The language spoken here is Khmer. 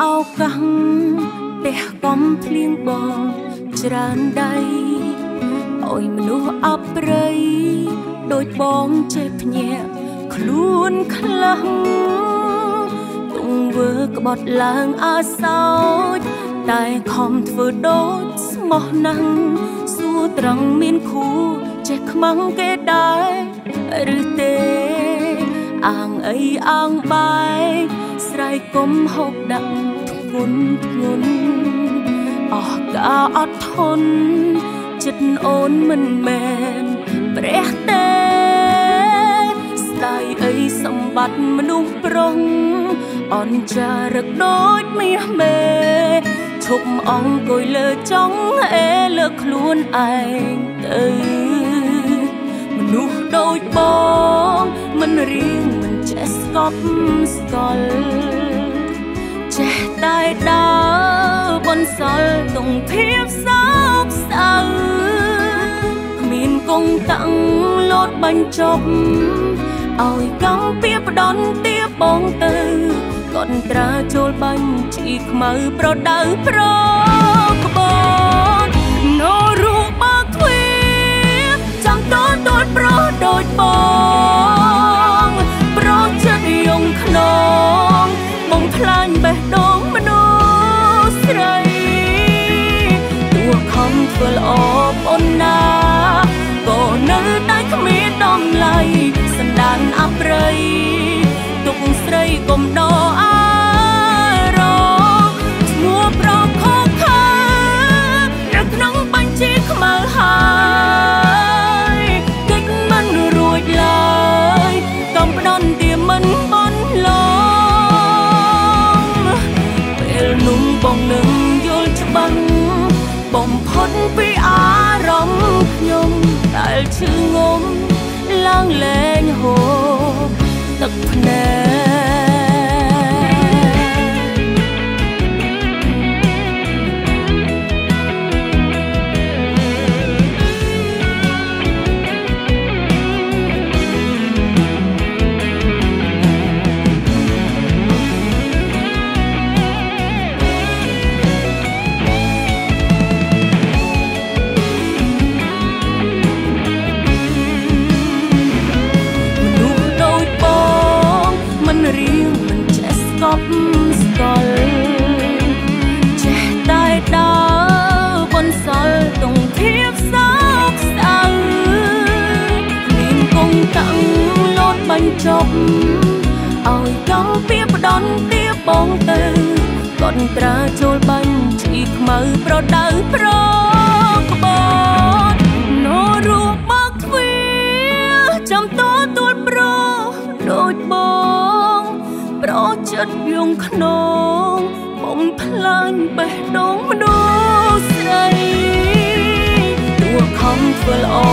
ឱកាស ផ្ទះកំភ្លៀងបងច្រើនដៃឲ្យមនុស្សអប្រិយដូចបងចេះភ្ញាក់ខ្លួនខ្លះទង្វើក្បត់ឡើងអសោចតែខំធ្វើដូចស្មោះណាស់សួរត្រង់មានគូចេះខ្មាំងគេដែរឬទេអាងអីអាងបាយស្រ័យគុំហូបដាក់ធ្ងន់ធ្ងន់អស់ការអត់ធន់ចិត្តអូនមិនមែនព្រះទេស្ដាយអីសម្បត្តិមនុស្សប្រុងអន់ចារឹកដូចមាសមេឈប់អង្គុយលើចង់អេលើខ្លួនឯងទៅមនុស្សដូចបងមិនរៀងមិនចេះស្កប់ស្កល់ ចេះតែដើរបនសល់ទងភាពសោកសៅគ្មានគង់តាំងលោតបញ្ចប់ឲ្យកំពៀផ្ដន់ទៀបងទៅកត់ត្រាចូលបាញ់ជីខ្មៅប្រដៅប្រកប កុំដោអារម្មណ៍ឈ្មោះប្រខកខានៅក្នុងបញ្ជីខ្មៅហើយកិច្ចមិនរួចឡើយកំផ្ដន់ទាមិនបនឡនោះបងនឹងយល់ច្បាស់បំផុតពីអារម្មណ៍ខ្ញុំដែលឈឺងំឡើងលែងហូរទឹកភ្នែក ប់ស្កល់ចេះតែដើរបនសល់ទងធៀបសោកស្អៅមានគង់តាំងលោតបញ្ចប់ឲ្យកំពៀផ្ដន់ទៀបបងទៅកត់ត្រាចូលបាញ់ឈីខ្មៅប្រដៅប្រក្បត់ណរូបមកទ្វាចាំតទួលប្រុសដូចបង ប្រចិត្តយងខ្នងបំផ្លាញបេះដូងមនុស្សស្រីទួខំធ្វើល្អ